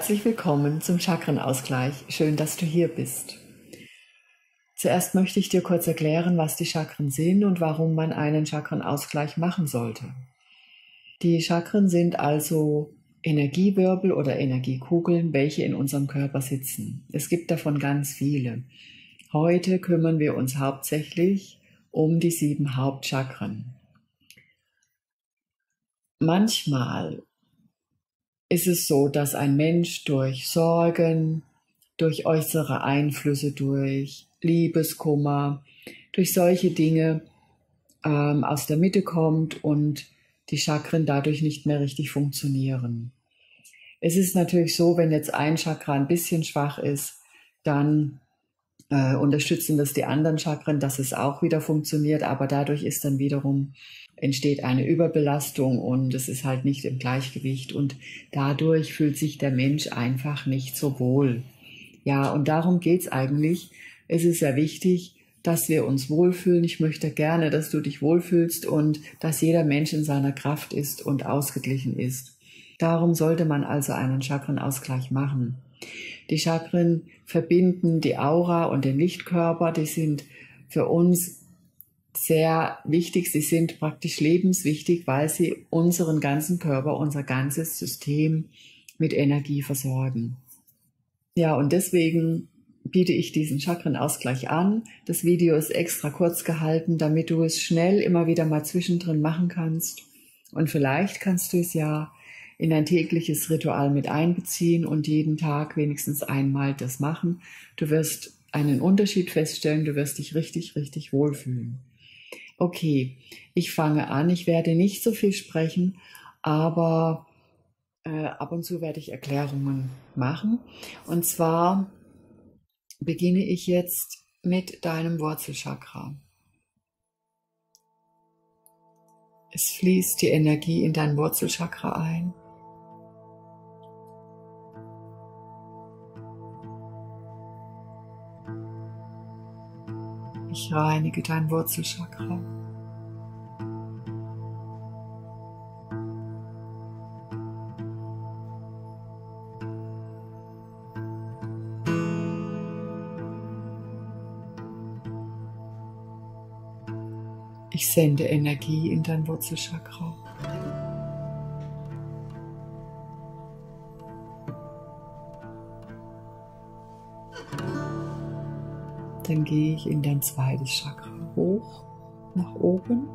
Herzlich willkommen zum Chakrenausgleich. Schön, dass du hier bist. Zuerst möchte ich dir kurz erklären, was die Chakren sind und warum man einen Chakrenausgleich machen sollte. Die Chakren sind also Energiewirbel oder Energiekugeln, welche in unserem Körper sitzen. Es gibt davon ganz viele. Heute kümmern wir uns hauptsächlich um die sieben Hauptchakren. Manchmal ist es so, dass ein Mensch durch Sorgen, durch äußere Einflüsse, durch Liebeskummer, durch solche Dinge ähm, aus der Mitte kommt und die Chakren dadurch nicht mehr richtig funktionieren. Es ist natürlich so, wenn jetzt ein Chakra ein bisschen schwach ist, dann äh, unterstützen das die anderen Chakren, dass es auch wieder funktioniert, aber dadurch ist dann wiederum entsteht eine Überbelastung und es ist halt nicht im Gleichgewicht und dadurch fühlt sich der Mensch einfach nicht so wohl. Ja, und darum geht's eigentlich. Es ist sehr wichtig, dass wir uns wohlfühlen. Ich möchte gerne, dass du dich wohlfühlst und dass jeder Mensch in seiner Kraft ist und ausgeglichen ist. Darum sollte man also einen Chakrenausgleich machen. Die Chakren verbinden die Aura und den Lichtkörper. Die sind für uns sehr wichtig. Sie sind praktisch lebenswichtig, weil sie unseren ganzen Körper, unser ganzes System mit Energie versorgen. Ja, und deswegen biete ich diesen Chakrenausgleich an. Das Video ist extra kurz gehalten, damit du es schnell immer wieder mal zwischendrin machen kannst. Und vielleicht kannst du es ja in ein tägliches Ritual mit einbeziehen und jeden Tag wenigstens einmal das machen. Du wirst einen Unterschied feststellen, du wirst dich richtig, richtig wohlfühlen. Okay, ich fange an. Ich werde nicht so viel sprechen, aber äh, ab und zu werde ich Erklärungen machen. Und zwar beginne ich jetzt mit deinem Wurzelchakra. Es fließt die Energie in dein Wurzelchakra ein. Ich reinige dein Wurzelchakra. Ich sende Energie in dein Wurzelchakra. Dann gehe ich in dein zweites Chakra hoch, nach oben.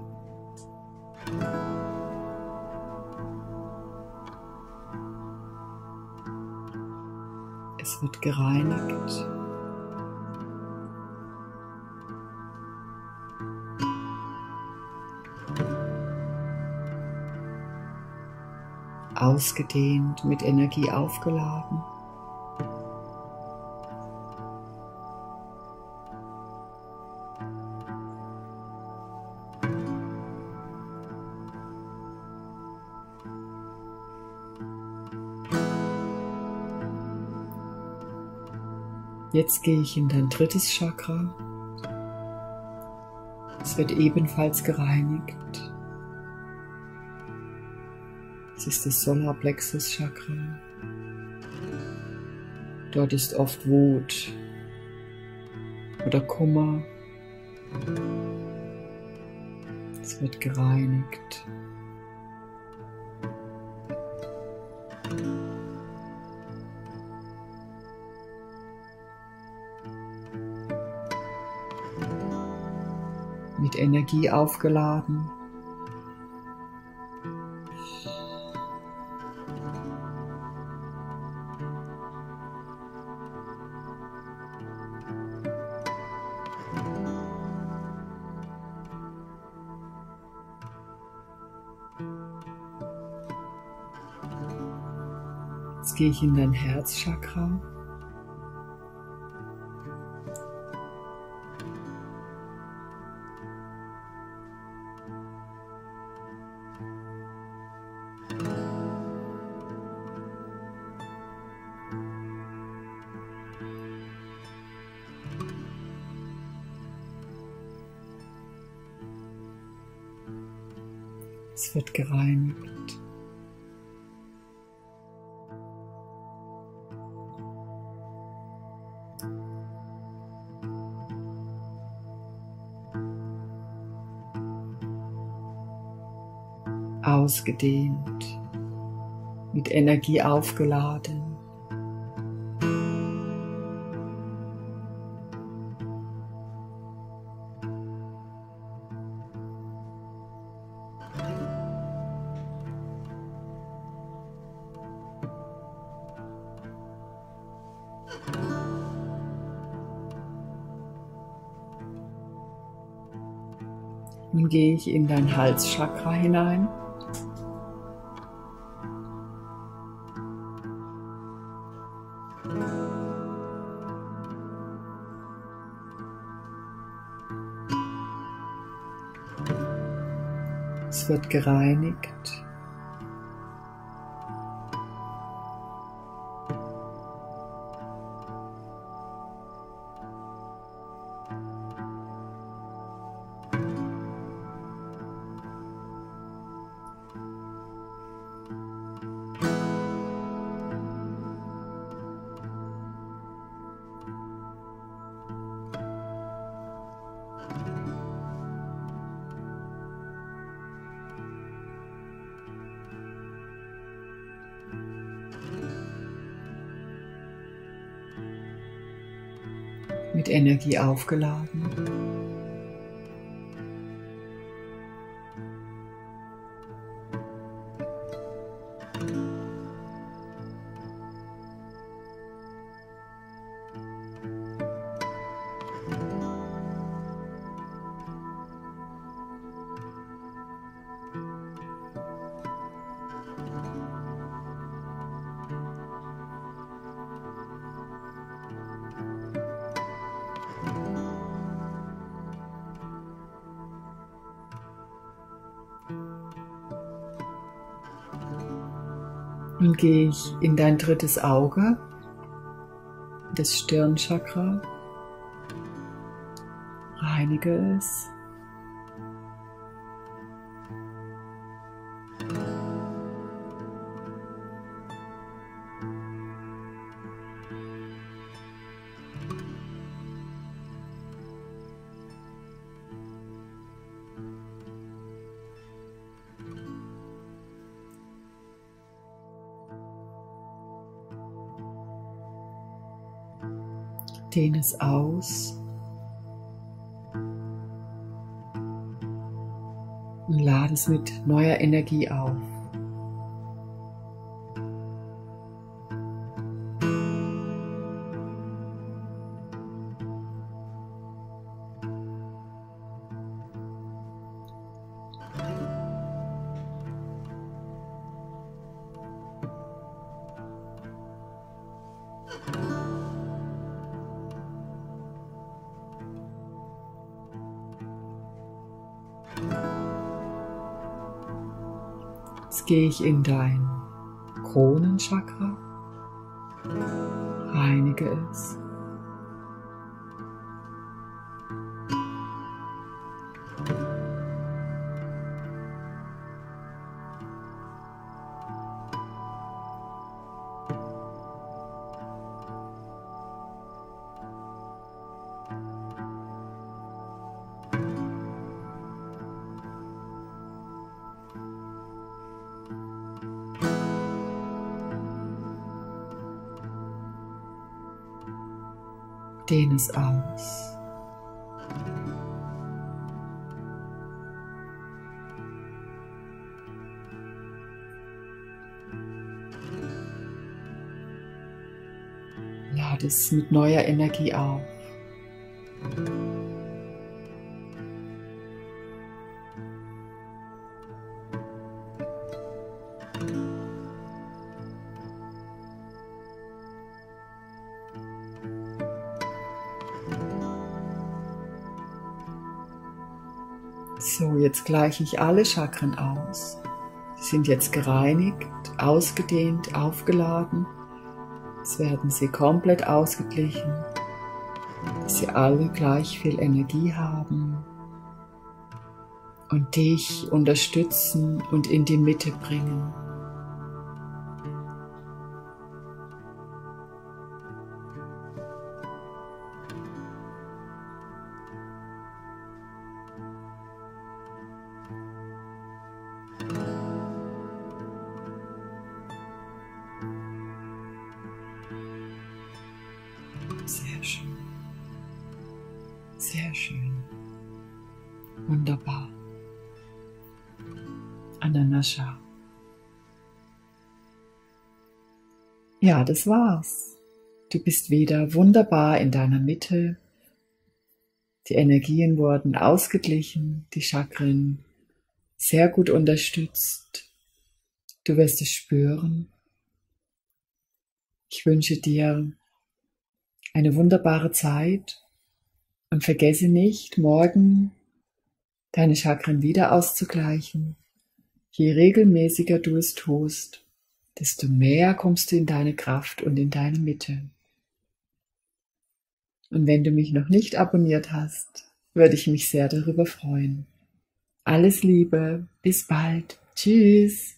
Es wird gereinigt. ausgedehnt, mit Energie aufgeladen. Jetzt gehe ich in dein drittes Chakra. Es wird ebenfalls gereinigt. Das ist das Solarplexus Chakra. Dort ist oft Wut oder Kummer. Es wird gereinigt. Mit Energie aufgeladen. Jetzt gehe ich in dein Herzchakra. Es wird gereinigt. Ausgedehnt, mit Energie aufgeladen. Nun gehe ich in dein Halschakra hinein. Es wird gereinigt. Mit Energie aufgeladen. Nun gehe ich in dein drittes Auge, das Stirnchakra, reinige es. Dehne es aus. Und lade es mit neuer Energie auf. Jetzt gehe ich in dein Kronenchakra, reinige es. Dehne es aus. Lade es mit neuer Energie auf. So, jetzt gleiche ich alle Chakren aus. Sie sind jetzt gereinigt, ausgedehnt, aufgeladen. Jetzt werden sie komplett ausgeglichen, dass sie alle gleich viel Energie haben und dich unterstützen und in die Mitte bringen. Schön. Wunderbar. Ananascha. Ja, das war's. Du bist wieder wunderbar in deiner Mitte. Die Energien wurden ausgeglichen, die Chakren sehr gut unterstützt. Du wirst es spüren. Ich wünsche dir eine wunderbare Zeit und vergesse nicht, morgen deine Chakren wieder auszugleichen. Je regelmäßiger du es tust, desto mehr kommst du in deine Kraft und in deine Mitte. Und wenn du mich noch nicht abonniert hast, würde ich mich sehr darüber freuen. Alles Liebe, bis bald. Tschüss.